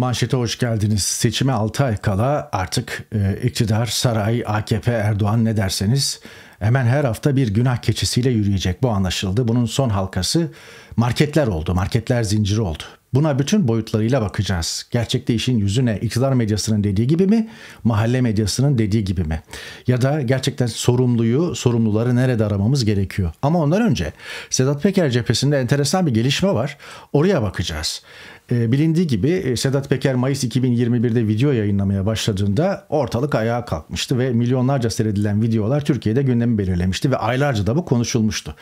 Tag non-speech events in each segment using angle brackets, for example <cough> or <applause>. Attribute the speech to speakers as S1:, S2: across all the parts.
S1: Manşete hoş geldiniz. Seçime 6 ay kala artık e, iktidar, saray, AKP, Erdoğan ne derseniz hemen her hafta bir günah keçisiyle yürüyecek. Bu anlaşıldı. Bunun son halkası marketler oldu. Marketler zinciri oldu. Buna bütün boyutlarıyla bakacağız. Gerçekte işin yüzü ne? İktidar medyasının dediği gibi mi? Mahalle medyasının dediği gibi mi? Ya da gerçekten sorumluyu, sorumluları nerede aramamız gerekiyor? Ama ondan önce Sedat Peker cephesinde enteresan bir gelişme var. Oraya bakacağız. E, bilindiği gibi e, Sedat Peker Mayıs 2021'de video yayınlamaya başladığında ortalık ayağa kalkmıştı ve milyonlarca seyredilen videolar Türkiye'de gündemi belirlemişti ve aylarca da bu konuşulmuştu.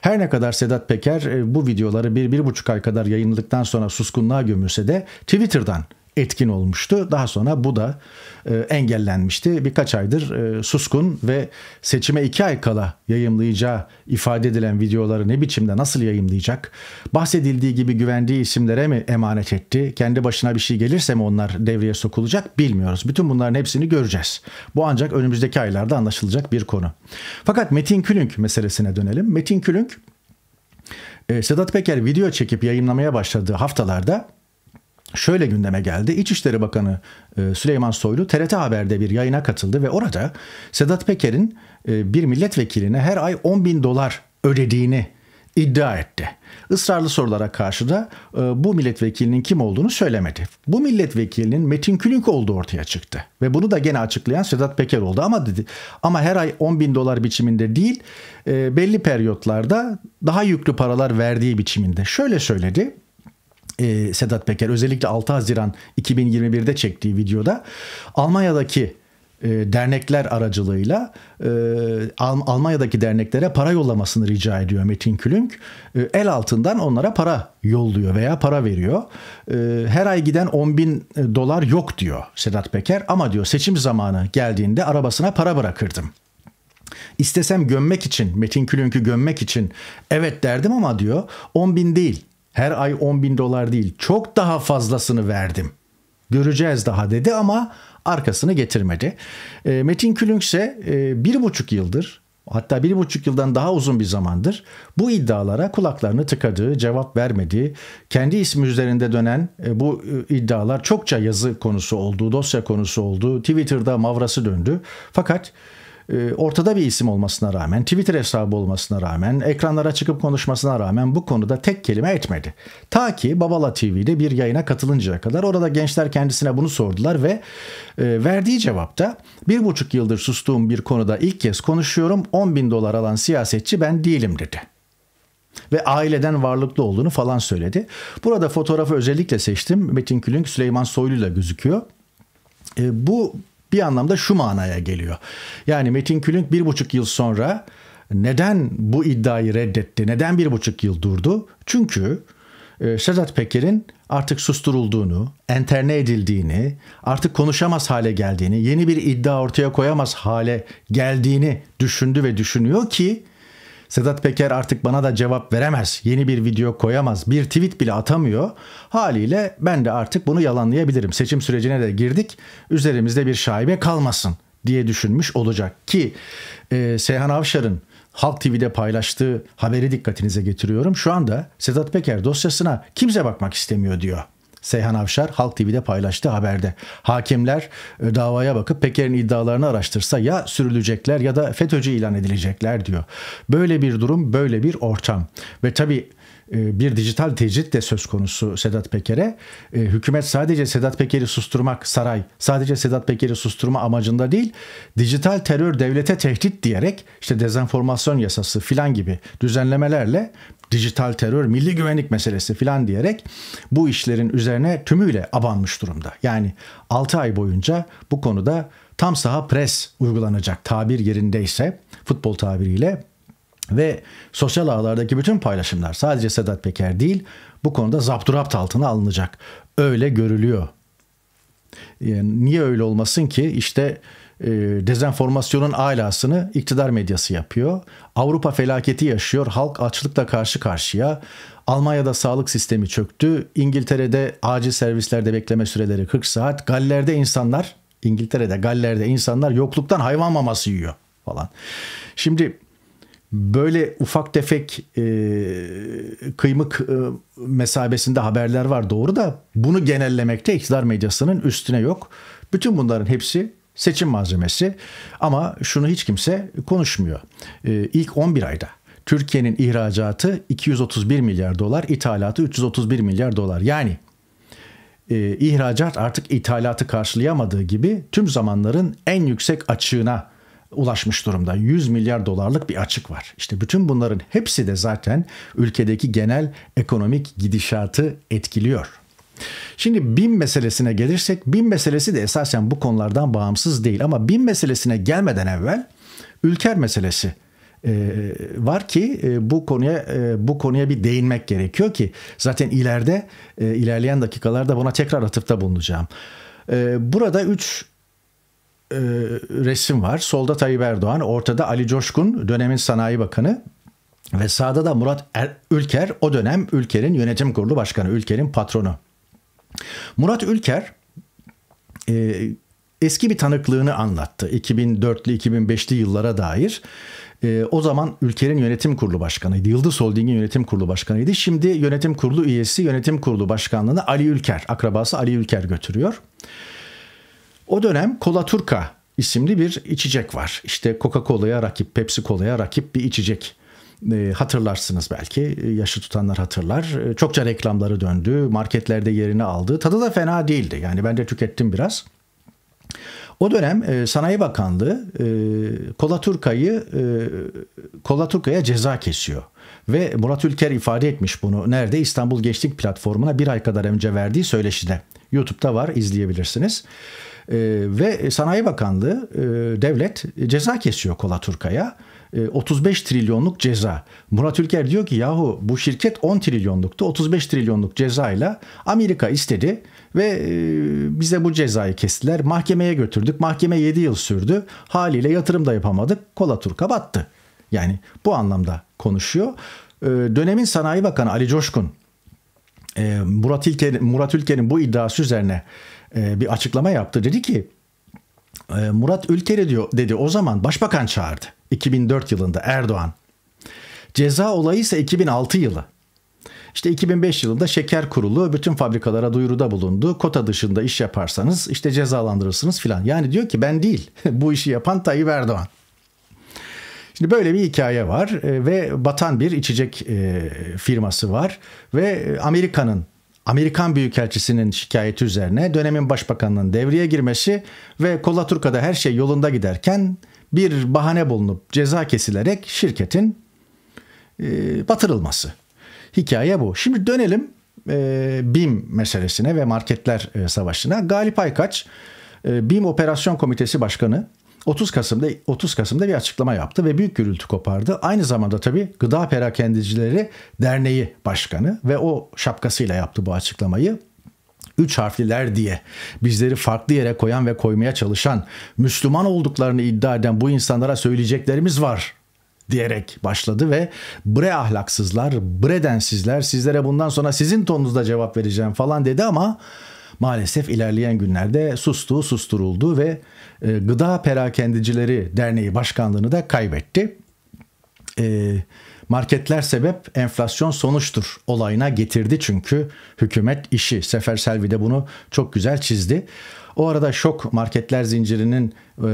S1: Her ne kadar Sedat Peker e, bu videoları bir, bir buçuk ay kadar yayınladıktan sonra suskunluğa gömülse de Twitter'dan etkin olmuştu. Daha sonra bu da e, engellenmişti. Birkaç aydır e, suskun ve seçime iki ay kala yayımlayacağı ifade edilen videoları ne biçimde nasıl yayımlayacak? Bahsedildiği gibi güvendiği isimlere mi emanet etti? Kendi başına bir şey gelirse mi onlar devreye sokulacak bilmiyoruz. Bütün bunların hepsini göreceğiz. Bu ancak önümüzdeki aylarda anlaşılacak bir konu. Fakat Metin Külünk meselesine dönelim. Metin Külünk e, Sedat Peker video çekip yayınlamaya başladığı haftalarda şöyle gündeme geldi. İçişleri Bakanı e, Süleyman Soylu TRT Haber'de bir yayına katıldı ve orada Sedat Peker'in e, bir milletvekiline her ay 10 bin dolar ödediğini iddia etti. Israrlı sorulara karşı da e, bu milletvekilinin kim olduğunu söylemedi. Bu milletvekilinin Metin Külünk olduğu ortaya çıktı. Ve bunu da gene açıklayan Sedat Peker oldu. Ama dedi ama her ay 10 bin dolar biçiminde değil belli periyotlarda daha yüklü paralar verdiği biçiminde. Şöyle söyledi e, Sedat Peker özellikle 6 Haziran 2021'de çektiği videoda Almanya'daki e, dernekler aracılığıyla e, Almanya'daki derneklere para yollamasını rica ediyor Metin Külünk. E, el altından onlara para yolluyor veya para veriyor. E, her ay giden 10 bin dolar yok diyor Sedat Peker ama diyor seçim zamanı geldiğinde arabasına para bırakırdım. İstesem gömmek için, Metin Külünk'ü gömmek için evet derdim ama diyor 10 bin değil her ay 10 bin dolar değil çok daha fazlasını verdim. Göreceğiz daha dedi ama arkasını getirmedi. E, Metin Külünk ise e, bir buçuk yıldır hatta bir buçuk yıldan daha uzun bir zamandır bu iddialara kulaklarını tıkadığı, cevap vermediği, kendi ismi üzerinde dönen e, bu e, iddialar çokça yazı konusu oldu, dosya konusu oldu, Twitter'da mavrası döndü. Fakat ortada bir isim olmasına rağmen, Twitter hesabı olmasına rağmen, ekranlara çıkıp konuşmasına rağmen bu konuda tek kelime etmedi. Ta ki Babala TV'de bir yayına katılıncaya kadar orada gençler kendisine bunu sordular ve e, verdiği cevapta bir buçuk yıldır sustuğum bir konuda ilk kez konuşuyorum 10 bin dolar alan siyasetçi ben değilim dedi ve aileden varlıklı olduğunu falan söyledi. Burada fotoğrafı özellikle seçtim. Metin Külünk Süleyman Soylu ile gözüküyor. E, bu bir anlamda şu manaya geliyor. Yani Metin Külünk bir buçuk yıl sonra neden bu iddiayı reddetti? Neden bir buçuk yıl durdu? Çünkü e, Sedat Peker'in artık susturulduğunu, enterne edildiğini, artık konuşamaz hale geldiğini, yeni bir iddia ortaya koyamaz hale geldiğini düşündü ve düşünüyor ki Sedat Peker artık bana da cevap veremez. Yeni bir video koyamaz. Bir tweet bile atamıyor. Haliyle ben de artık bunu yalanlayabilirim. Seçim sürecine de girdik. Üzerimizde bir şaibe kalmasın diye düşünmüş olacak ki e, Seyhan Avşar'ın Halk TV'de paylaştığı haberi dikkatinize getiriyorum. Şu anda Sedat Peker dosyasına kimse bakmak istemiyor diyor. Seyhan Avşar Halk TV'de paylaştı haberde. Hakimler e, davaya bakıp Peker'in iddialarını araştırsa ya sürülecekler ya da FETÖ'cü ilan edilecekler diyor. Böyle bir durum, böyle bir ortam. Ve tabii e, bir dijital tecrit de söz konusu Sedat Peker'e. E, hükümet sadece Sedat Peker'i susturmak, saray sadece Sedat Peker'i susturma amacında değil, dijital terör devlete tehdit diyerek işte dezenformasyon yasası filan gibi düzenlemelerle dijital terör, milli güvenlik meselesi filan diyerek bu işlerin üzerine tümüyle abanmış durumda. Yani 6 ay boyunca bu konuda tam saha pres uygulanacak tabir yerindeyse futbol tabiriyle ve sosyal ağlardaki bütün paylaşımlar sadece Sedat Peker değil bu konuda zapturapt altına alınacak. Öyle görülüyor. Yani niye öyle olmasın ki işte e, dezenformasyonun alasını iktidar medyası yapıyor. Avrupa felaketi yaşıyor. Halk açlıkla karşı karşıya. Almanya'da sağlık sistemi çöktü. İngiltere'de acil servislerde bekleme süreleri 40 saat. Galler'de insanlar İngiltere'de Galler'de insanlar yokluktan hayvan maması yiyor falan. Şimdi böyle ufak tefek e, kıymık e, mesabesinde haberler var doğru da bunu genellemekte iktidar medyasının üstüne yok. Bütün bunların hepsi seçim malzemesi ama şunu hiç kimse konuşmuyor. E, ilk 11 ayda Türkiye'nin ihracatı 231 milyar dolar, ithalatı 331 milyar dolar. Yani e, ihracat artık ithalatı karşılayamadığı gibi tüm zamanların en yüksek açığına ulaşmış durumda. 100 milyar dolarlık bir açık var. İşte bütün bunların hepsi de zaten ülkedeki genel ekonomik gidişatı etkiliyor. Şimdi BİM meselesine gelirsek BİM meselesi de esasen bu konulardan bağımsız değil ama BİM meselesine gelmeden evvel ülker meselesi e, var ki e, bu konuya e, bu konuya bir değinmek gerekiyor ki zaten ileride ilerleyen dakikalarda buna tekrar atıfta bulunacağım. Burada üç resim var. Solda Tayyip Erdoğan, ortada Ali Coşkun, dönemin Sanayi Bakanı ve sağda da Murat er, Ülker, o dönem Ülker'in yönetim kurulu başkanı, Ülker'in patronu. Murat Ülker eski bir tanıklığını anlattı 2004'lü 2005'li yıllara dair. E, o zaman ülkenin yönetim kurulu başkanıydı. Yıldız Holding'in yönetim kurulu başkanıydı. Şimdi yönetim kurulu üyesi yönetim kurulu başkanlığını Ali Ülker, akrabası Ali Ülker götürüyor. O dönem Kola Turka isimli bir içecek var. İşte Coca-Cola'ya rakip, Pepsi Cola'ya rakip bir içecek. E, hatırlarsınız belki yaşı tutanlar hatırlar. E, çokça reklamları döndü, marketlerde yerini aldı. Tadı da fena değildi. Yani ben de tükettim biraz. O dönem e, Sanayi Bakanlığı e, Kolaturka'yı e, Kolaturka'ya ceza kesiyor. Ve Murat Ülker ifade etmiş bunu. Nerede? İstanbul Gençlik Platformu'na bir ay kadar önce verdiği söyleşide. YouTube'da var izleyebilirsiniz. Ve Sanayi Bakanlığı devlet ceza kesiyor Kolaturka'ya. 35 e, trilyonluk ceza. Murat Ülker diyor ki yahu bu şirket 10 trilyonluktu 35 trilyonluk cezayla Amerika istedi ve e, bize bu cezayı kestiler. Mahkemeye götürdük. Mahkeme 7 yıl sürdü. Haliyle yatırım da yapamadık. Kolaturka battı. Yani bu anlamda konuşuyor. E, dönemin Sanayi Bakanı Ali Coşkun Murat, İlker, Murat Ülker'in bu iddiası üzerine bir açıklama yaptı. Dedi ki Murat Ülker'i diyor dedi o zaman başbakan çağırdı. 2004 yılında Erdoğan. Ceza olayı ise 2006 yılı. İşte 2005 yılında şeker kurulu bütün fabrikalara duyuruda bulundu. Kota dışında iş yaparsanız işte cezalandırırsınız filan. Yani diyor ki ben değil <laughs> bu işi yapan Tayyip Erdoğan. Şimdi böyle bir hikaye var e, ve batan bir içecek e, firması var ve Amerika'nın Amerikan Büyükelçisi'nin şikayeti üzerine dönemin başbakanının devreye girmesi ve Kolaturka'da her şey yolunda giderken bir bahane bulunup ceza kesilerek şirketin e, batırılması. Hikaye bu. Şimdi dönelim e, BİM meselesine ve marketler e, savaşına. Galip Aykaç e, BİM Operasyon Komitesi Başkanı 30 Kasım'da 30 Kasım'da bir açıklama yaptı ve büyük gürültü kopardı. Aynı zamanda tabii Gıda Perakendicileri Derneği Başkanı ve o şapkasıyla yaptı bu açıklamayı üç harfliler diye bizleri farklı yere koyan ve koymaya çalışan, Müslüman olduklarını iddia eden bu insanlara söyleyeceklerimiz var diyerek başladı ve bre ahlaksızlar, bre densizler sizlere bundan sonra sizin tonunuzda cevap vereceğim falan dedi ama maalesef ilerleyen günlerde sustu, susturuldu ve e, Gıda Perakendicileri Derneği Başkanlığını da kaybetti. E, marketler sebep enflasyon sonuçtur olayına getirdi çünkü hükümet işi. Sefer Selvi de bunu çok güzel çizdi. O arada şok marketler zincirinin e,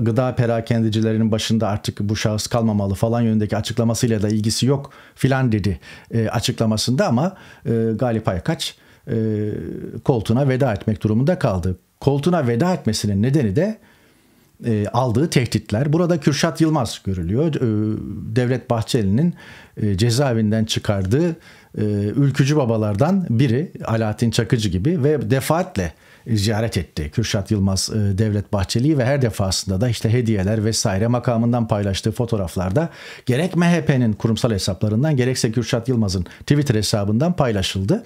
S1: gıda perakendicilerinin başında artık bu şahıs kalmamalı falan yönündeki açıklamasıyla da ilgisi yok filan dedi açıklamasında ama Galip Aykaç e, koltuğuna veda etmek durumunda kaldı. Koltuğuna veda etmesinin nedeni de e, aldığı tehditler. Burada Kürşat Yılmaz görülüyor. E, Devlet Bahçeli'nin e, cezaevinden çıkardığı e, ülkücü babalardan biri Alaaddin Çakıcı gibi ve defaatle ziyaret etti. Kürşat Yılmaz e, Devlet Bahçeli'yi ve her defasında da işte hediyeler vesaire makamından paylaştığı fotoğraflarda gerek MHP'nin kurumsal hesaplarından gerekse Kürşat Yılmaz'ın Twitter hesabından paylaşıldı.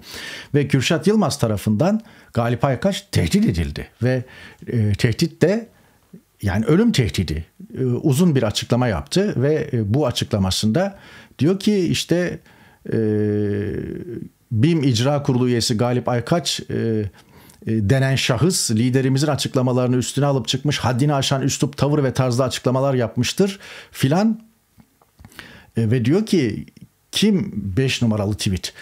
S1: Ve Kürşat Yılmaz tarafından Galip Aykaç tehdit edildi. Ve e, tehdit de yani ölüm tehdidi e, uzun bir açıklama yaptı. Ve e, bu açıklamasında diyor ki işte e, BİM İcra Kurulu üyesi Galip Aykaç e, denen şahıs liderimizin açıklamalarını üstüne alıp çıkmış haddini aşan üslup tavır ve tarzda açıklamalar yapmıştır filan E, ve diyor ki kim 5 numaralı tweet?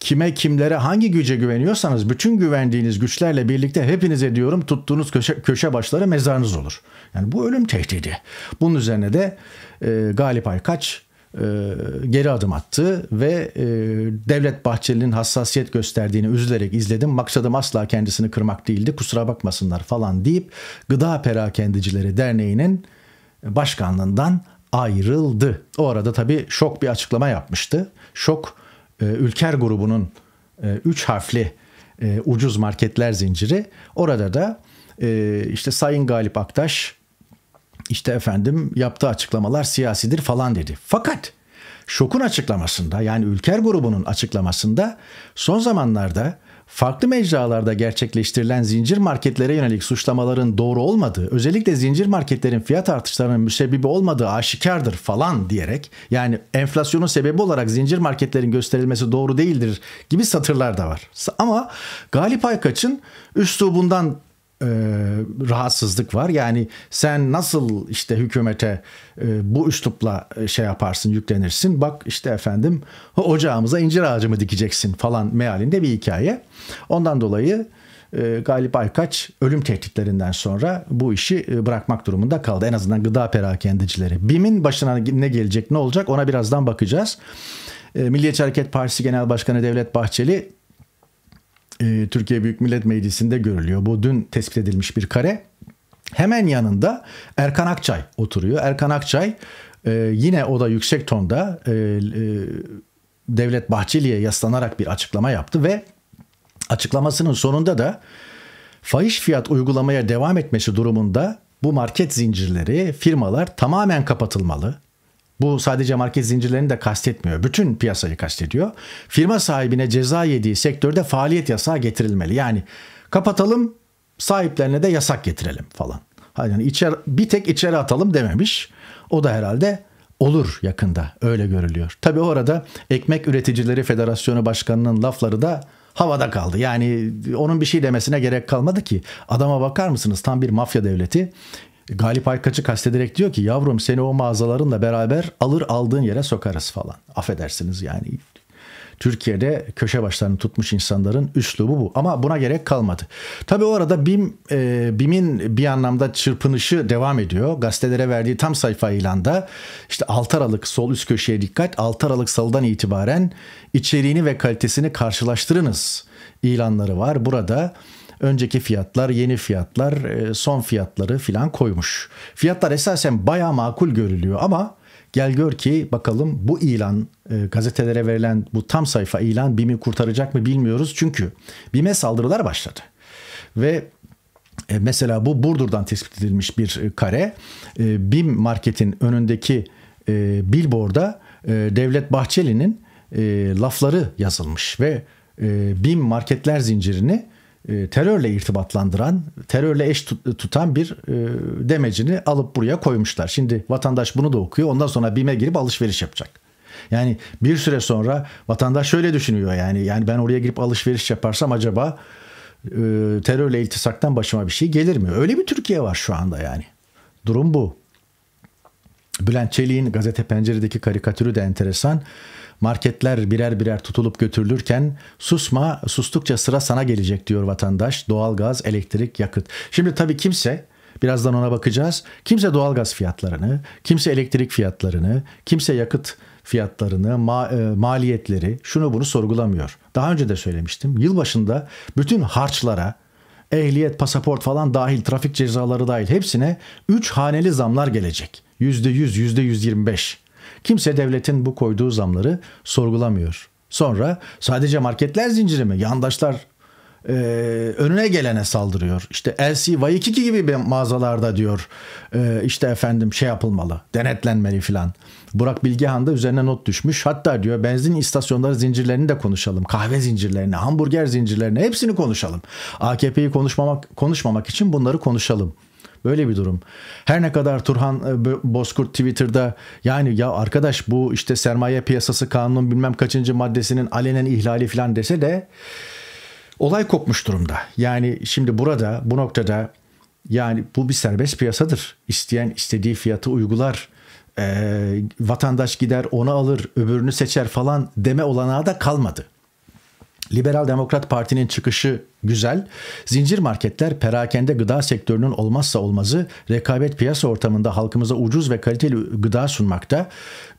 S1: Kime kimlere hangi güce güveniyorsanız bütün güvendiğiniz güçlerle birlikte hepinize diyorum tuttuğunuz köşe, köşe başları mezarınız olur. Yani bu ölüm tehdidi. Bunun üzerine de e, Galip Aykaç e, geri adım attı ve e, Devlet Bahçeli'nin hassasiyet gösterdiğini üzülerek izledim. Maksadım asla kendisini kırmak değildi kusura bakmasınlar falan deyip Gıda Perakendicileri Derneği'nin başkanlığından ayrıldı. O arada tabii şok bir açıklama yapmıştı. Şok e, Ülker grubunun 3 e, harfli e, ucuz marketler zinciri. Orada da e, işte Sayın Galip Aktaş işte efendim yaptığı açıklamalar siyasidir falan dedi. Fakat Şok'un açıklamasında yani Ülker grubunun açıklamasında son zamanlarda farklı mecralarda gerçekleştirilen zincir marketlere yönelik suçlamaların doğru olmadığı, özellikle zincir marketlerin fiyat artışlarının müsebbibi olmadığı aşikardır falan diyerek yani enflasyonun sebebi olarak zincir marketlerin gösterilmesi doğru değildir gibi satırlar da var. Ama Galip Aykaç'ın üslubundan e, rahatsızlık var. Yani sen nasıl işte hükümete e, bu üslupla e, şey yaparsın, yüklenirsin. Bak işte efendim ocağımıza incir ağacı mı dikeceksin falan mealinde bir hikaye. Ondan dolayı e, Galip Aykaç ölüm tehditlerinden sonra bu işi e, bırakmak durumunda kaldı. En azından gıda perakendicileri. BİM'in başına ne gelecek, ne olacak ona birazdan bakacağız. E, Milliyetçi Hareket Partisi Genel Başkanı Devlet Bahçeli e, Türkiye Büyük Millet Meclisi'nde görülüyor. Bu dün tespit edilmiş bir kare. Hemen yanında Erkan Akçay oturuyor. Erkan Akçay e, yine o da yüksek tonda e, e, Devlet Bahçeli'ye yaslanarak bir açıklama yaptı ve açıklamasının sonunda da fahiş fiyat uygulamaya devam etmesi durumunda bu market zincirleri, firmalar tamamen kapatılmalı. Bu sadece market zincirlerini de kastetmiyor. Bütün piyasayı kastediyor. Firma sahibine ceza yediği sektörde faaliyet yasağı getirilmeli. Yani kapatalım sahiplerine de yasak getirelim falan. Yani içeri, bir tek içeri atalım dememiş. O da herhalde olur yakında öyle görülüyor. Tabi orada Ekmek Üreticileri Federasyonu Başkanı'nın lafları da havada kaldı. Yani onun bir şey demesine gerek kalmadı ki. Adama bakar mısınız tam bir mafya devleti. Galip Aykaç'ı kastederek diyor ki yavrum seni o mağazalarınla beraber alır aldığın yere sokarız falan. Affedersiniz yani. Türkiye'de köşe başlarını tutmuş insanların üslubu bu. Ama buna gerek kalmadı. Tabii o arada BİM, e, BİM'in bir anlamda çırpınışı devam ediyor. Gazetelere verdiği tam sayfa ilanda işte 6 Aralık sol üst köşeye dikkat 6 Aralık salıdan itibaren içeriğini ve kalitesini karşılaştırınız ilanları var. Burada önceki fiyatlar, yeni fiyatlar, e, son fiyatları filan koymuş. Fiyatlar esasen baya makul görülüyor ama gel gör ki bakalım bu ilan e, gazetelere verilen bu tam sayfa ilan BİM'i kurtaracak mı bilmiyoruz. Çünkü BİM'e saldırılar başladı. Ve e, mesela bu Burdur'dan tespit edilmiş bir kare. BİM marketin önündeki billboard'a Devlet Bahçeli'nin lafları yazılmış ve BİM marketler zincirini e, terörle irtibatlandıran, terörle eş tutan bir e, demecini alıp buraya koymuşlar. Şimdi vatandaş bunu da okuyor. Ondan sonra BİM'e girip alışveriş yapacak. Yani bir süre sonra vatandaş şöyle düşünüyor yani yani ben oraya girip alışveriş yaparsam acaba e, terörle iltisaktan başıma bir şey gelir mi? Öyle bir Türkiye var şu anda yani. Durum bu. Bülent Çelik'in gazete penceredeki karikatürü de enteresan. Marketler birer birer tutulup götürülürken susma sustukça sıra sana gelecek diyor vatandaş. Doğalgaz, elektrik, yakıt. Şimdi tabii kimse birazdan ona bakacağız. Kimse doğalgaz fiyatlarını, kimse elektrik fiyatlarını, kimse yakıt fiyatlarını, ma- e, maliyetleri, şunu bunu sorgulamıyor. Daha önce de söylemiştim. Yılbaşında bütün harçlara, ehliyet, pasaport falan dahil, trafik cezaları dahil hepsine 3 haneli zamlar gelecek. %100, %125. Kimse devletin bu koyduğu zamları sorgulamıyor. Sonra sadece marketler zinciri mi? Yandaşlar e, önüne gelene saldırıyor. İşte LC, Waikiki gibi mağazalarda diyor e, işte efendim şey yapılmalı, denetlenmeli filan. Burak Bilgehan da üzerine not düşmüş. Hatta diyor benzin istasyonları zincirlerini de konuşalım. Kahve zincirlerini, hamburger zincirlerini hepsini konuşalım. AKP'yi konuşmamak konuşmamak için bunları konuşalım. Böyle bir durum. Her ne kadar Turhan e, Bozkurt Twitter'da yani ya arkadaş bu işte sermaye piyasası kanunun bilmem kaçıncı maddesinin alenen ihlali falan dese de olay kopmuş durumda. Yani şimdi burada bu noktada yani bu bir serbest piyasadır. İsteyen istediği fiyatı uygular. e, vatandaş gider onu alır öbürünü seçer falan deme olanağı da kalmadı. Liberal Demokrat Parti'nin çıkışı güzel. Zincir marketler perakende gıda sektörünün olmazsa olmazı rekabet piyasa ortamında halkımıza ucuz ve kaliteli gıda sunmakta,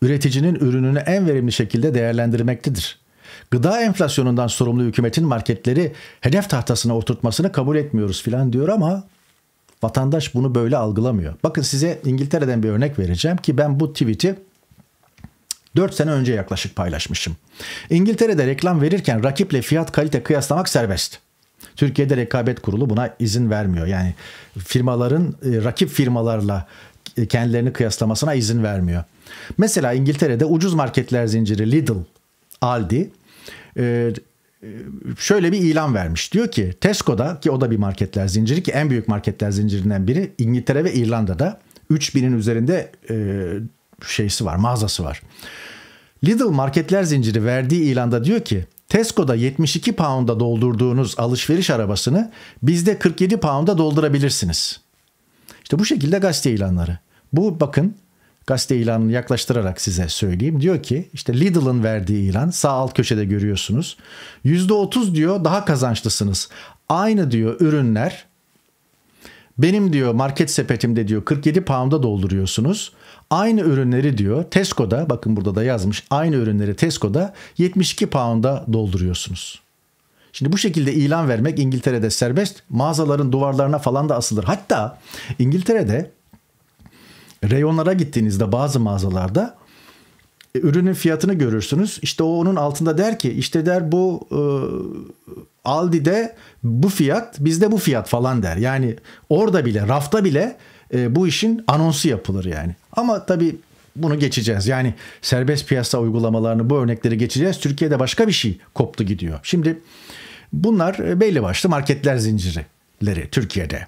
S1: üreticinin ürününü en verimli şekilde değerlendirmektedir. Gıda enflasyonundan sorumlu hükümetin marketleri hedef tahtasına oturtmasını kabul etmiyoruz filan diyor ama vatandaş bunu böyle algılamıyor. Bakın size İngiltere'den bir örnek vereceğim ki ben bu tweet'i 4 sene önce yaklaşık paylaşmışım. İngiltere'de reklam verirken rakiple fiyat kalite kıyaslamak serbest. Türkiye'de rekabet kurulu buna izin vermiyor. Yani firmaların e, rakip firmalarla kendilerini kıyaslamasına izin vermiyor. Mesela İngiltere'de ucuz marketler zinciri Lidl, Aldi e, şöyle bir ilan vermiş. Diyor ki Tesco'da ki o da bir marketler zinciri ki en büyük marketler zincirinden biri İngiltere ve İrlanda'da 3000'in üzerinde e, şeysi var, mağazası var. Lidl marketler zinciri verdiği ilanda diyor ki Tesco'da 72 pound'a doldurduğunuz alışveriş arabasını bizde 47 pound'a doldurabilirsiniz. İşte bu şekilde gazete ilanları. Bu bakın gazete ilanını yaklaştırarak size söyleyeyim. Diyor ki işte Lidl'ın verdiği ilan sağ alt köşede görüyorsunuz. %30 diyor daha kazançlısınız. Aynı diyor ürünler benim diyor market sepetimde diyor 47 pound'a dolduruyorsunuz. Aynı ürünleri diyor Tesco'da bakın burada da yazmış aynı ürünleri Tesco'da 72 pound'a dolduruyorsunuz. Şimdi bu şekilde ilan vermek İngiltere'de serbest. Mağazaların duvarlarına falan da asılır. Hatta İngiltere'de reyonlara gittiğinizde bazı mağazalarda e, ürünün fiyatını görürsünüz. İşte o onun altında der ki işte der bu e, Aldi'de bu fiyat bizde bu fiyat falan der. Yani orada bile rafta bile e, bu işin anonsu yapılır yani. Ama tabii bunu geçeceğiz. Yani serbest piyasa uygulamalarını bu örnekleri geçeceğiz. Türkiye'de başka bir şey koptu gidiyor. Şimdi bunlar e, belli başlı marketler zincirleri Türkiye'de.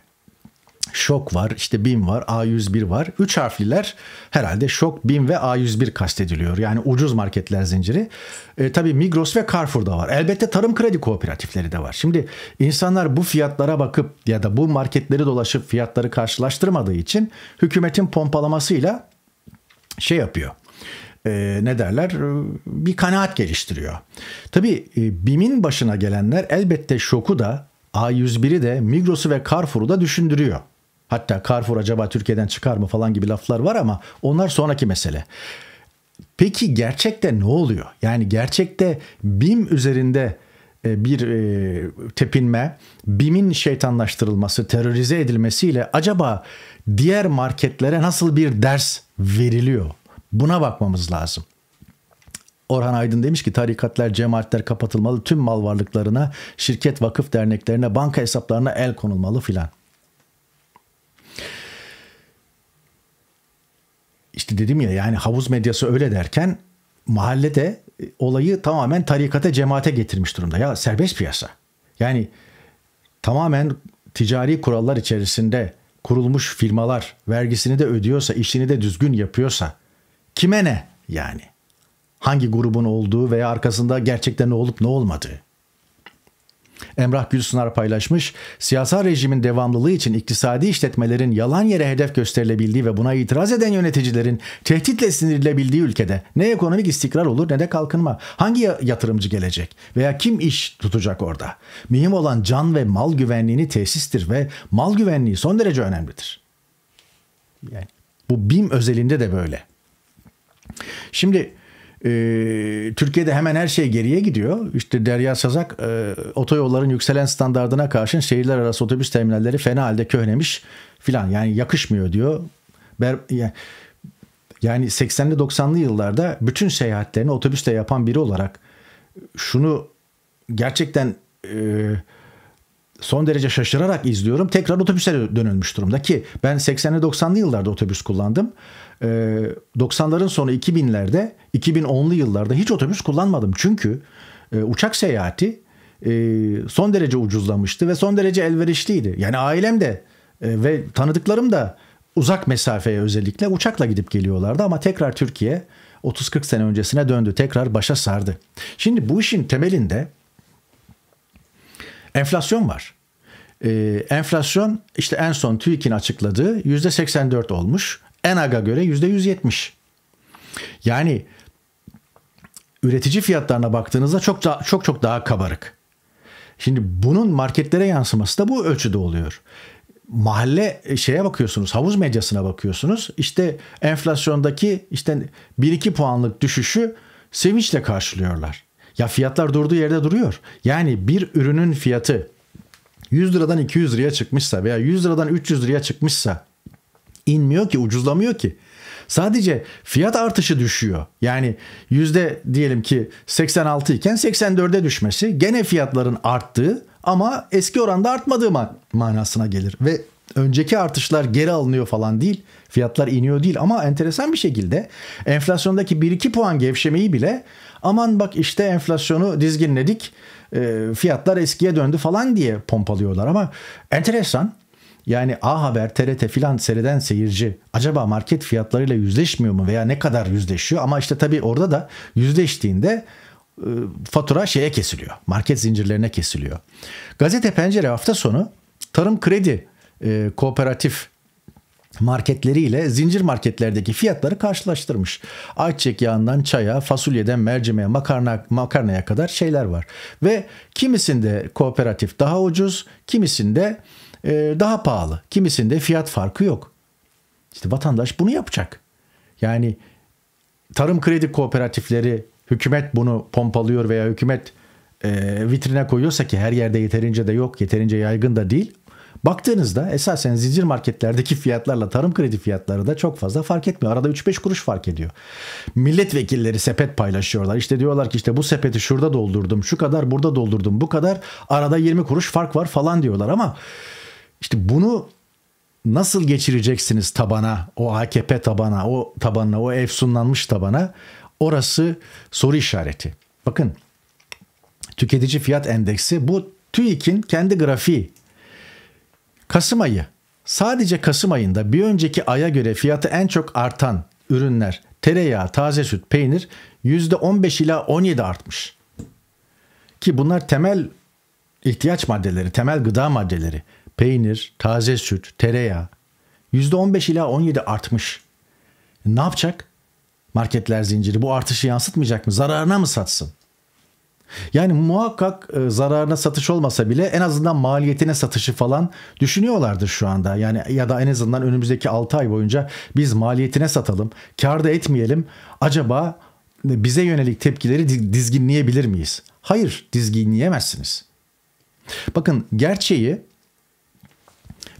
S1: Şok var, işte BİM var, A101 var. Üç harfliler herhalde Şok, BİM ve A101 kastediliyor. Yani ucuz marketler zinciri. E, tabii Migros ve Carrefour da var. Elbette tarım kredi kooperatifleri de var. Şimdi insanlar bu fiyatlara bakıp ya da bu marketleri dolaşıp fiyatları karşılaştırmadığı için hükümetin pompalamasıyla şey yapıyor e, ne derler bir kanaat geliştiriyor. Tabii e, BİM'in başına gelenler elbette şoku da A101'i de Migros'u ve Carrefour'u da düşündürüyor. Hatta Carrefour acaba Türkiye'den çıkar mı falan gibi laflar var ama onlar sonraki mesele. Peki gerçekte ne oluyor? Yani gerçekte BİM üzerinde e, bir e, tepinme, BİM'in şeytanlaştırılması, terörize edilmesiyle acaba diğer marketlere nasıl bir ders veriliyor? Buna bakmamız lazım. Orhan Aydın demiş ki tarikatlar, cemaatler kapatılmalı, tüm mal varlıklarına, şirket, vakıf derneklerine, banka hesaplarına el konulmalı filan. İşte dedim ya yani havuz medyası öyle derken mahallede e, olayı tamamen tarikata cemaate getirmiş durumda. Ya serbest piyasa. Yani tamamen ticari kurallar içerisinde kurulmuş firmalar vergisini de ödüyorsa, işini de düzgün yapıyorsa kime ne yani? Hangi grubun olduğu veya arkasında gerçekten ne olup ne olmadığı. Emrah Gülsunar paylaşmış, siyasal rejimin devamlılığı için iktisadi işletmelerin yalan yere hedef gösterilebildiği ve buna itiraz eden yöneticilerin tehditle sinirilebildiği ülkede ne ekonomik istikrar olur ne de kalkınma. Hangi yatırımcı gelecek veya kim iş tutacak orada? Mühim olan can ve mal güvenliğini tesistir ve mal güvenliği son derece önemlidir. Yani bu BİM özelinde de böyle. Şimdi e, Türkiye'de hemen her şey geriye gidiyor. İşte Derya Sazak e, otoyolların yükselen standardına karşın şehirler arası otobüs terminalleri fena halde köhnemiş filan. Yani yakışmıyor diyor. Ber, yani, yani 80'li 90'lı yıllarda bütün seyahatlerini otobüste yapan biri olarak şunu gerçekten e, son derece şaşırarak izliyorum. Tekrar otobüse dönülmüş durumda ki ben 80'li 90'lı yıllarda otobüs kullandım. 90'ların ee, sonu 2000'lerde 2010'lu yıllarda hiç otobüs kullanmadım. Çünkü e, uçak seyahati e, son derece ucuzlamıştı ve son derece elverişliydi. Yani ailem de e, ve tanıdıklarım da uzak mesafeye özellikle uçakla gidip geliyorlardı ama tekrar Türkiye 30-40 sene öncesine döndü. Tekrar başa sardı. Şimdi bu işin temelinde enflasyon var. Ee, enflasyon işte en son TÜİK'in açıkladığı %84 olmuş. ENAG'a göre %170. Yani üretici fiyatlarına baktığınızda çok daha, çok çok daha kabarık. Şimdi bunun marketlere yansıması da bu ölçüde oluyor. Mahalle e, şeye bakıyorsunuz, havuz medyasına bakıyorsunuz. İşte enflasyondaki işte 1-2 puanlık düşüşü sevinçle karşılıyorlar. Ya fiyatlar durduğu yerde duruyor. Yani bir ürünün fiyatı 100 liradan 200 liraya çıkmışsa veya 100 liradan 300 liraya çıkmışsa inmiyor ki, ucuzlamıyor ki. Sadece fiyat artışı düşüyor. Yani yüzde diyelim ki 86 iken 84'e düşmesi gene fiyatların arttığı ama eski oranda artmadığı manasına gelir. Ve önceki artışlar geri alınıyor falan değil. Fiyatlar iniyor değil ama enteresan bir şekilde enflasyondaki 1-2 puan gevşemeyi bile aman bak işte enflasyonu dizginledik e, fiyatlar eskiye döndü falan diye pompalıyorlar ama enteresan yani A Haber, TRT filan seyreden seyirci acaba market fiyatlarıyla yüzleşmiyor mu veya ne kadar yüzleşiyor? Ama işte tabii orada da yüzleştiğinde e, fatura şeye kesiliyor. Market zincirlerine kesiliyor. Gazete Pencere hafta sonu tarım kredi e, kooperatif marketleriyle zincir marketlerdeki fiyatları karşılaştırmış. Ayçiçek yağından çaya, fasulyeden mercimeğe, makarna, makarnaya kadar şeyler var. Ve kimisinde kooperatif daha ucuz, kimisinde e, daha pahalı. Kimisinde fiyat farkı yok. İşte vatandaş bunu yapacak. Yani tarım kredi kooperatifleri hükümet bunu pompalıyor veya hükümet e, vitrine koyuyorsa ki her yerde yeterince de yok, yeterince yaygın da değil. Baktığınızda esasen zincir marketlerdeki fiyatlarla tarım kredi fiyatları da çok fazla fark etmiyor. Arada 3-5 kuruş fark ediyor. Milletvekilleri sepet paylaşıyorlar. İşte diyorlar ki işte bu sepeti şurada doldurdum, şu kadar burada doldurdum, bu kadar arada 20 kuruş fark var falan diyorlar ama işte bunu nasıl geçireceksiniz tabana, o AKP tabana, o tabanına, o efsunlanmış tabana? Orası soru işareti. Bakın tüketici fiyat endeksi bu TÜİK'in kendi grafiği. Kasım ayı sadece Kasım ayında bir önceki aya göre fiyatı en çok artan ürünler tereyağı, taze süt, peynir %15 ila 17 artmış. Ki bunlar temel ihtiyaç maddeleri, temel gıda maddeleri peynir, taze süt, tereyağı %15 ila 17 artmış. Ne yapacak? Marketler zinciri bu artışı yansıtmayacak mı? Zararına mı satsın? Yani muhakkak e, zararına satış olmasa bile en azından maliyetine satışı falan düşünüyorlardır şu anda. Yani ya da en azından önümüzdeki 6 ay boyunca biz maliyetine satalım, kar da etmeyelim. Acaba bize yönelik tepkileri dizginleyebilir miyiz? Hayır, dizginleyemezsiniz. Bakın gerçeği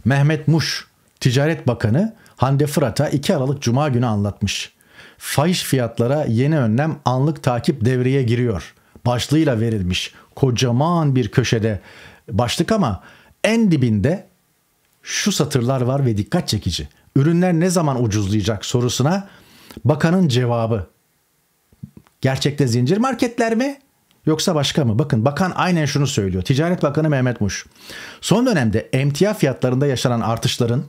S1: Mehmet Muş, Ticaret Bakanı Hande Fırat'a 2 Aralık Cuma günü anlatmış. Fahiş fiyatlara yeni önlem anlık takip devreye giriyor. Başlığıyla verilmiş kocaman bir köşede başlık ama en dibinde şu satırlar var ve dikkat çekici. Ürünler ne zaman ucuzlayacak sorusuna bakanın cevabı. Gerçekte zincir marketler mi? Yoksa başka mı? Bakın bakan aynen şunu söylüyor. Ticaret Bakanı Mehmet Muş. Son dönemde emtia fiyatlarında yaşanan artışların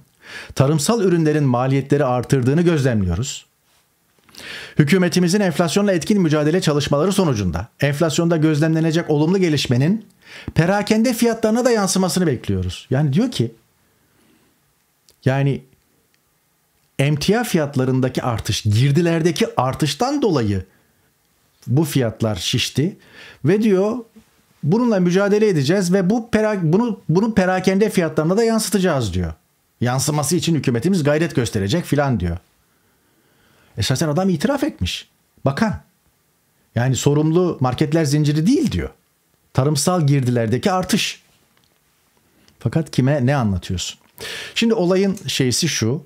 S1: tarımsal ürünlerin maliyetleri artırdığını gözlemliyoruz. Hükümetimizin enflasyonla etkin mücadele çalışmaları sonucunda enflasyonda gözlemlenecek olumlu gelişmenin perakende fiyatlarına da yansımasını bekliyoruz. Yani diyor ki yani emtia fiyatlarındaki artış, girdilerdeki artıştan dolayı bu fiyatlar şişti ve diyor bununla mücadele edeceğiz ve bu pera, bunu bunun perakende fiyatlarına da yansıtacağız diyor. Yansıması için hükümetimiz gayret gösterecek filan diyor. Esasen adam itiraf etmiş. Bakan. Yani sorumlu marketler zinciri değil diyor. Tarımsal girdilerdeki artış. Fakat kime ne anlatıyorsun? Şimdi olayın şeysi şu.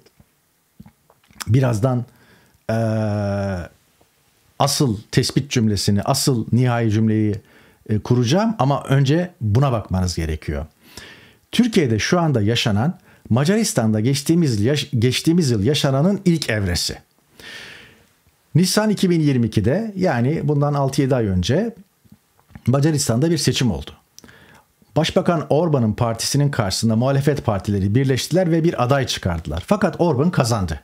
S1: Birazdan ee, asıl tespit cümlesini, asıl nihai cümleyi e, kuracağım ama önce buna bakmanız gerekiyor. Türkiye'de şu anda yaşanan Macaristan'da geçtiğimiz yıl, geçtiğimiz yıl yaşananın ilk evresi. Nisan 2022'de yani bundan 6-7 ay önce Macaristan'da bir seçim oldu. Başbakan Orban'ın partisinin karşısında muhalefet partileri birleştiler ve bir aday çıkardılar. Fakat Orban kazandı.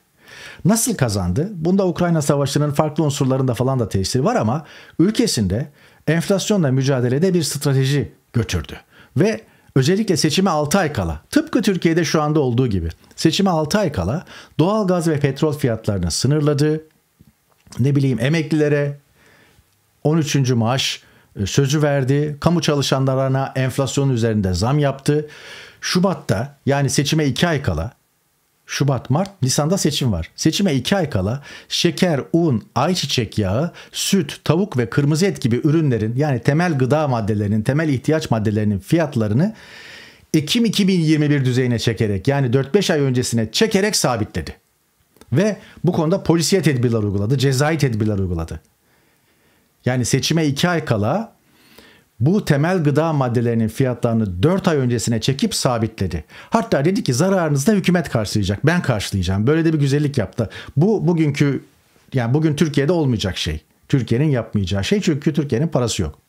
S1: Nasıl kazandı? Bunda Ukrayna Savaşı'nın farklı unsurlarında falan da tesiri var ama ülkesinde enflasyonla mücadelede bir strateji götürdü. Ve özellikle seçime 6 ay kala tıpkı Türkiye'de şu anda olduğu gibi seçime 6 ay kala doğal gaz ve petrol fiyatlarını sınırladı. Ne bileyim emeklilere 13. maaş e, sözü verdi. Kamu çalışanlarına enflasyon üzerinde zam yaptı. Şubat'ta yani seçime 2 ay kala Şubat, Mart, Nisan'da seçim var. Seçime 2 ay kala şeker, un, ayçiçek yağı, süt, tavuk ve kırmızı et gibi ürünlerin yani temel gıda maddelerinin, temel ihtiyaç maddelerinin fiyatlarını Ekim 2021 düzeyine çekerek yani 4-5 ay öncesine çekerek sabitledi. Ve bu konuda polisiye tedbirler uyguladı, cezai tedbirler uyguladı. Yani seçime 2 ay kala bu temel gıda maddelerinin fiyatlarını 4 ay öncesine çekip sabitledi. Hatta dedi ki zararınızı da hükümet karşılayacak. Ben karşılayacağım. Böyle de bir güzellik yaptı. Bu bugünkü yani bugün Türkiye'de olmayacak şey. Türkiye'nin yapmayacağı şey çünkü Türkiye'nin parası yok.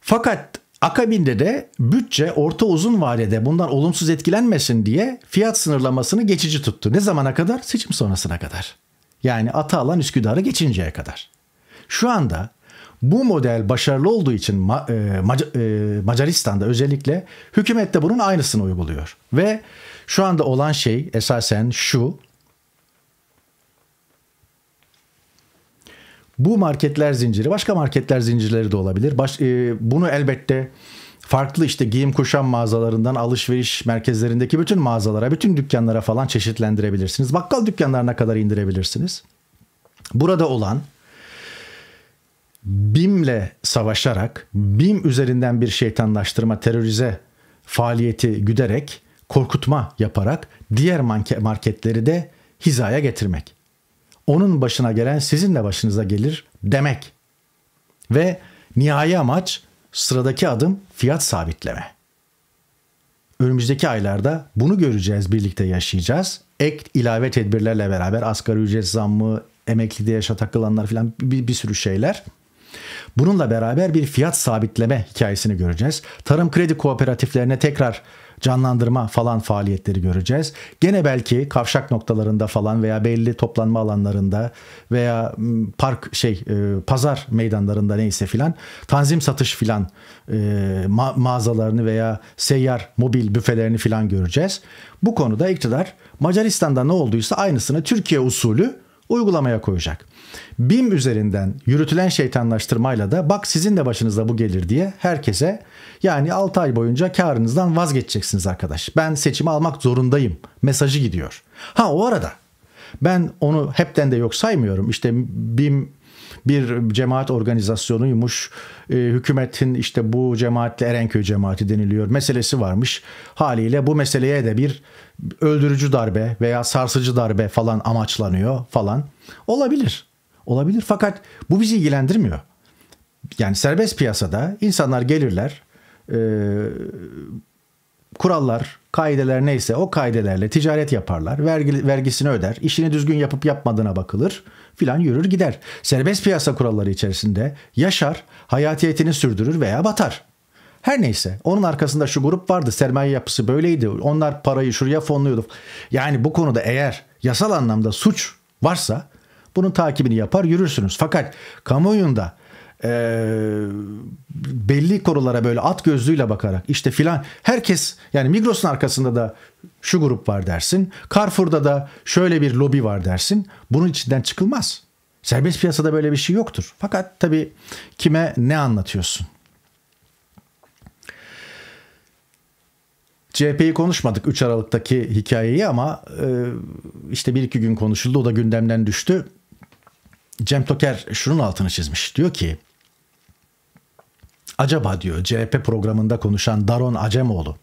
S1: Fakat akabinde de bütçe orta uzun vadede bundan olumsuz etkilenmesin diye fiyat sınırlamasını geçici tuttu. Ne zamana kadar? Seçim sonrasına kadar. Yani ata alan Üsküdar'ı geçinceye kadar. Şu anda bu model başarılı olduğu için e, e, Macaristan'da özellikle hükümet de bunun aynısını uyguluyor. Ve şu anda olan şey esasen şu. Bu marketler zinciri başka marketler zincirleri de olabilir. Baş, e, bunu elbette farklı işte giyim kuşam mağazalarından alışveriş merkezlerindeki bütün mağazalara, bütün dükkanlara falan çeşitlendirebilirsiniz. Bakkal dükkanlarına kadar indirebilirsiniz. Burada olan BİM'le savaşarak, BİM üzerinden bir şeytanlaştırma, terörize faaliyeti güderek, korkutma yaparak diğer marketleri de hizaya getirmek. Onun başına gelen sizin de başınıza gelir demek. Ve nihai amaç sıradaki adım fiyat sabitleme. Önümüzdeki aylarda bunu göreceğiz, birlikte yaşayacağız. Ek ilave tedbirlerle beraber asgari ücret zammı, emeklide yaşa takılanlar filan bir, bir sürü şeyler. Bununla beraber bir fiyat sabitleme hikayesini göreceğiz. Tarım kredi kooperatiflerine tekrar canlandırma falan faaliyetleri göreceğiz. Gene belki kavşak noktalarında falan veya belli toplanma alanlarında veya park şey e, pazar meydanlarında neyse filan tanzim satış filan e, ma- mağazalarını veya seyyar mobil büfelerini filan göreceğiz. Bu konuda iktidar Macaristan'da ne olduysa aynısını Türkiye usulü uygulamaya koyacak. BİM üzerinden yürütülen şeytanlaştırmayla da bak sizin de başınıza bu gelir diye herkese yani 6 ay boyunca karınızdan vazgeçeceksiniz arkadaş. Ben seçimi almak zorundayım mesajı gidiyor. Ha o arada ben onu hepten de yok saymıyorum. İşte BİM bir cemaat organizasyonuymuş. E, hükümetin işte bu cemaatle Erenköy cemaati deniliyor meselesi varmış. Haliyle bu meseleye de bir öldürücü darbe veya sarsıcı darbe falan amaçlanıyor falan. Olabilir. Olabilir fakat bu bizi ilgilendirmiyor. Yani serbest piyasada insanlar gelirler, e, kurallar, kaideler neyse o kaidelerle ticaret yaparlar. Vergi, vergisini öder. işini düzgün yapıp yapmadığına bakılır filan yürür gider. Serbest piyasa kuralları içerisinde yaşar, hayatiyetini sürdürür veya batar. Her neyse onun arkasında şu grup vardı sermaye yapısı böyleydi onlar parayı şuraya fonluyordu. Yani bu konuda eğer yasal anlamda suç varsa bunun takibini yapar yürürsünüz. Fakat kamuoyunda e, belli konulara böyle at gözlüğüyle bakarak işte filan herkes yani Migros'un arkasında da şu grup var dersin. Carrefour'da da şöyle bir lobi var dersin. Bunun içinden çıkılmaz. Serbest piyasada böyle bir şey yoktur. Fakat tabii kime ne anlatıyorsun? CHP'yi konuşmadık 3 Aralık'taki hikayeyi ama e, işte bir iki gün konuşuldu o da gündemden düştü. Cem Toker şunun altını çizmiş. Diyor ki acaba diyor CHP programında konuşan Daron Acemoğlu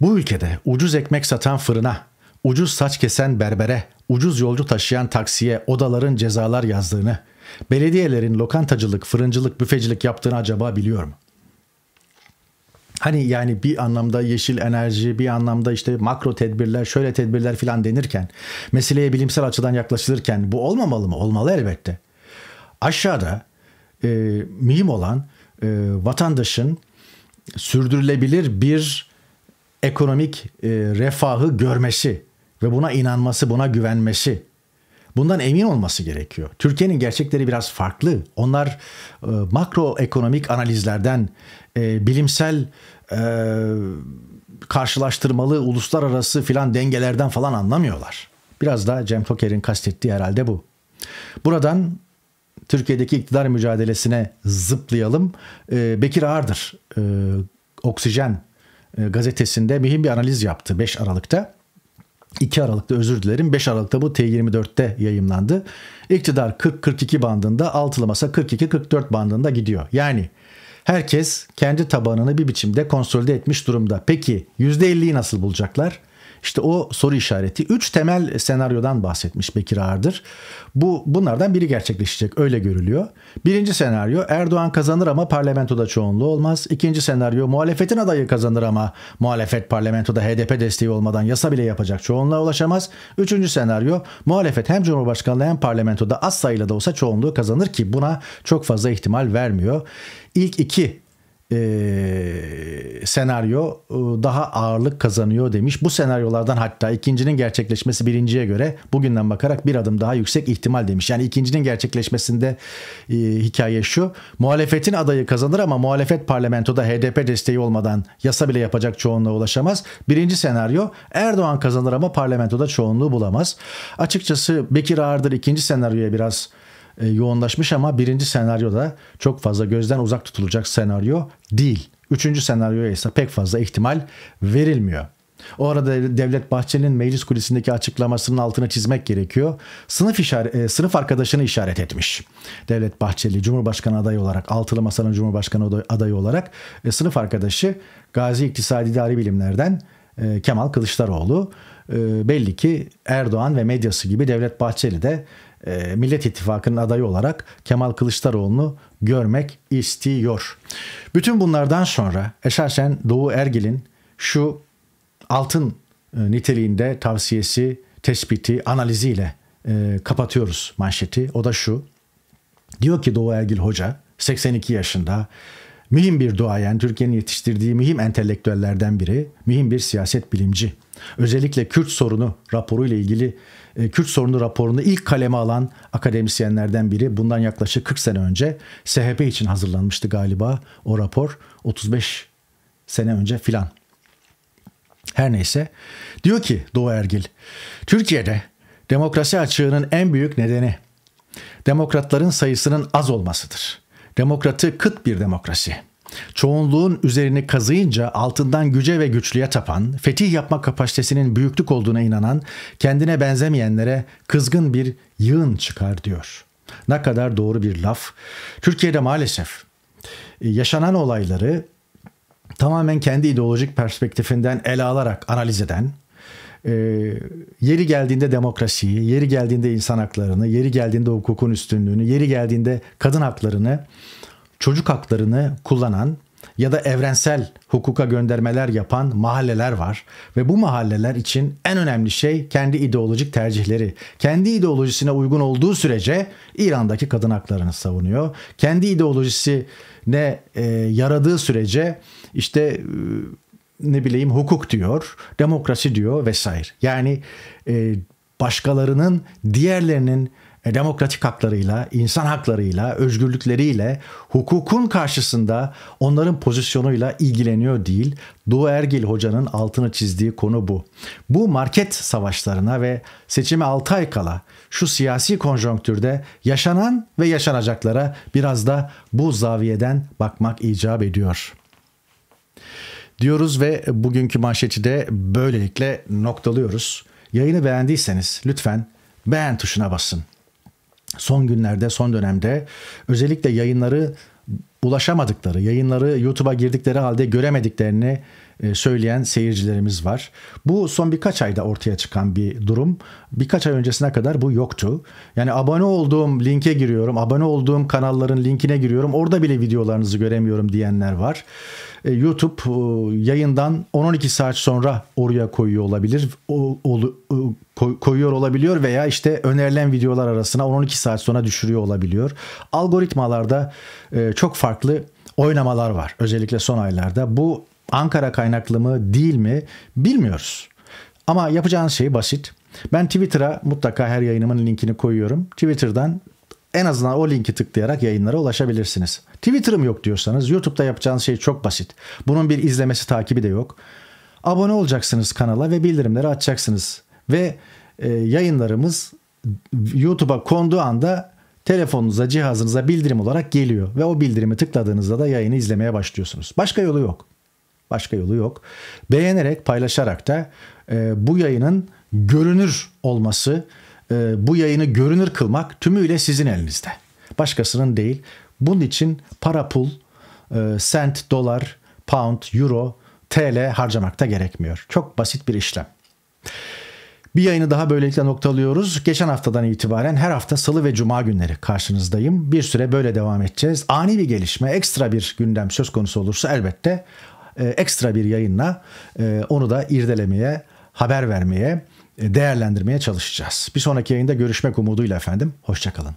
S1: bu ülkede ucuz ekmek satan fırına, ucuz saç kesen berbere, ucuz yolcu taşıyan taksiye odaların cezalar yazdığını, belediyelerin lokantacılık, fırıncılık, büfecilik yaptığını acaba biliyor mu? Hani yani bir anlamda yeşil enerji, bir anlamda işte makro tedbirler, şöyle tedbirler filan denirken, meseleye bilimsel açıdan yaklaşılırken bu olmamalı mı? Olmalı elbette. Aşağıda e, mühim olan e, vatandaşın sürdürülebilir bir ekonomik e, refahı görmesi ve buna inanması, buna güvenmesi. Bundan emin olması gerekiyor. Türkiye'nin gerçekleri biraz farklı. Onlar e, makro ekonomik analizlerden, e, bilimsel e, karşılaştırmalı, uluslararası filan dengelerden falan anlamıyorlar. Biraz da Cem Toker'in kastettiği herhalde bu. Buradan Türkiye'deki iktidar mücadelesine zıplayalım. Ee, Bekir Ağırdır e, Oksijen e, gazetesinde mühim bir analiz yaptı 5 Aralık'ta. 2 Aralık'ta özür dilerim 5 Aralık'ta bu T24'te yayımlandı. İktidar 40-42 bandında altılı masa 42-44 bandında gidiyor. Yani herkes kendi tabanını bir biçimde konsolide etmiş durumda. Peki %50'yi nasıl bulacaklar? İşte o soru işareti. Üç temel senaryodan bahsetmiş Bekir Ağırdır. Bu, bunlardan biri gerçekleşecek öyle görülüyor. Birinci senaryo Erdoğan kazanır ama parlamentoda çoğunluğu olmaz. İkinci senaryo muhalefetin adayı kazanır ama muhalefet parlamentoda HDP desteği olmadan yasa bile yapacak çoğunluğa ulaşamaz. Üçüncü senaryo muhalefet hem Cumhurbaşkanlığı hem parlamentoda az sayıda da olsa çoğunluğu kazanır ki buna çok fazla ihtimal vermiyor. İlk iki e, senaryo daha ağırlık kazanıyor demiş. Bu senaryolardan hatta ikincinin gerçekleşmesi birinciye göre bugünden bakarak bir adım daha yüksek ihtimal demiş. Yani ikincinin gerçekleşmesinde e, hikaye şu. Muhalefetin adayı kazanır ama muhalefet parlamentoda HDP desteği olmadan yasa bile yapacak çoğunluğa ulaşamaz. Birinci senaryo Erdoğan kazanır ama parlamentoda çoğunluğu bulamaz. Açıkçası Bekir Ağırdır ikinci senaryoya biraz e, yoğunlaşmış ama birinci senaryoda çok fazla gözden uzak tutulacak senaryo değil. Üçüncü senaryoya ise pek fazla ihtimal verilmiyor. O arada Devlet Bahçeli'nin meclis kulisindeki açıklamasının altına çizmek gerekiyor. Sınıf işaret, e, sınıf arkadaşını işaret etmiş. Devlet Bahçeli Cumhurbaşkanı adayı olarak, altılı masanın Cumhurbaşkanı adayı olarak e, sınıf arkadaşı Gazi İktisadi İdari Bilimler'den e, Kemal Kılıçdaroğlu. E, belli ki Erdoğan ve medyası gibi Devlet Bahçeli de e, Millet İttifakı'nın adayı olarak Kemal Kılıçdaroğlu'nu görmek istiyor. Bütün bunlardan sonra esasen Doğu Ergil'in şu altın e, niteliğinde tavsiyesi, tespiti, analiziyle e, kapatıyoruz manşeti. O da şu. Diyor ki Doğu Ergil Hoca 82 yaşında mühim bir duayen, Türkiye'nin yetiştirdiği mühim entelektüellerden biri, mühim bir siyaset bilimci. Özellikle Kürt sorunu raporuyla ilgili Kürt sorunu raporunu ilk kaleme alan akademisyenlerden biri. Bundan yaklaşık 40 sene önce SHP için hazırlanmıştı galiba o rapor. 35 sene önce filan. Her neyse diyor ki Doğu Ergil, Türkiye'de demokrasi açığının en büyük nedeni demokratların sayısının az olmasıdır. Demokratı kıt bir demokrasi. Çoğunluğun üzerini kazıyınca altından güce ve güçlüye tapan, fetih yapma kapasitesinin büyüklük olduğuna inanan, kendine benzemeyenlere kızgın bir yığın çıkar diyor. Ne kadar doğru bir laf. Türkiye'de maalesef e, yaşanan olayları tamamen kendi ideolojik perspektifinden ele alarak analiz eden, e, yeri geldiğinde demokrasiyi, yeri geldiğinde insan haklarını, yeri geldiğinde hukukun üstünlüğünü, yeri geldiğinde kadın haklarını çocuk haklarını kullanan ya da evrensel hukuka göndermeler yapan mahalleler var ve bu mahalleler için en önemli şey kendi ideolojik tercihleri. Kendi ideolojisine uygun olduğu sürece İran'daki kadın haklarını savunuyor. Kendi ideolojisine e, yaradığı sürece işte e, ne bileyim hukuk diyor, demokrasi diyor vesaire. Yani e, başkalarının diğerlerinin demokratik haklarıyla, insan haklarıyla, özgürlükleriyle, hukukun karşısında onların pozisyonuyla ilgileniyor değil. Doğu Ergil hocanın altını çizdiği konu bu. Bu market savaşlarına ve seçime 6 ay kala şu siyasi konjonktürde yaşanan ve yaşanacaklara biraz da bu zaviyeden bakmak icap ediyor. Diyoruz ve bugünkü manşeti de böylelikle noktalıyoruz. Yayını beğendiyseniz lütfen beğen tuşuna basın son günlerde, son dönemde özellikle yayınları ulaşamadıkları, yayınları YouTube'a girdikleri halde göremediklerini söyleyen seyircilerimiz var. Bu son birkaç ayda ortaya çıkan bir durum. Birkaç ay öncesine kadar bu yoktu. Yani abone olduğum linke giriyorum, abone olduğum kanalların linkine giriyorum. Orada bile videolarınızı göremiyorum diyenler var. E, YouTube e, yayından 10-12 saat sonra oraya koyuyor olabilir. O, o, koyuyor olabiliyor veya işte önerilen videolar arasına 10-12 saat sonra düşürüyor olabiliyor. Algoritmalarda çok farklı oynamalar var özellikle son aylarda. Bu Ankara kaynaklı mı değil mi bilmiyoruz. Ama yapacağınız şey basit. Ben Twitter'a mutlaka her yayınımın linkini koyuyorum. Twitter'dan en azından o linki tıklayarak yayınlara ulaşabilirsiniz. Twitter'ım yok diyorsanız YouTube'da yapacağınız şey çok basit. Bunun bir izlemesi takibi de yok. Abone olacaksınız kanala ve bildirimleri açacaksınız. Ve e, yayınlarımız YouTube'a konduğu anda telefonunuza, cihazınıza bildirim olarak geliyor ve o bildirimi tıkladığınızda da yayını izlemeye başlıyorsunuz. Başka yolu yok. Başka yolu yok. Beğenerek, paylaşarak da e, bu yayının görünür olması, e, bu yayını görünür kılmak tümüyle sizin elinizde. Başkasının değil. Bunun için para pul, e, sent, dolar, pound, euro, TL harcamakta gerekmiyor. Çok basit bir işlem. Bir yayını daha böylelikle noktalıyoruz. Geçen haftadan itibaren her hafta salı ve cuma günleri karşınızdayım. Bir süre böyle devam edeceğiz. Ani bir gelişme, ekstra bir gündem söz konusu olursa elbette e, ekstra bir yayınla e, onu da irdelemeye, haber vermeye, e, değerlendirmeye çalışacağız. Bir sonraki yayında görüşmek umuduyla efendim. Hoşçakalın.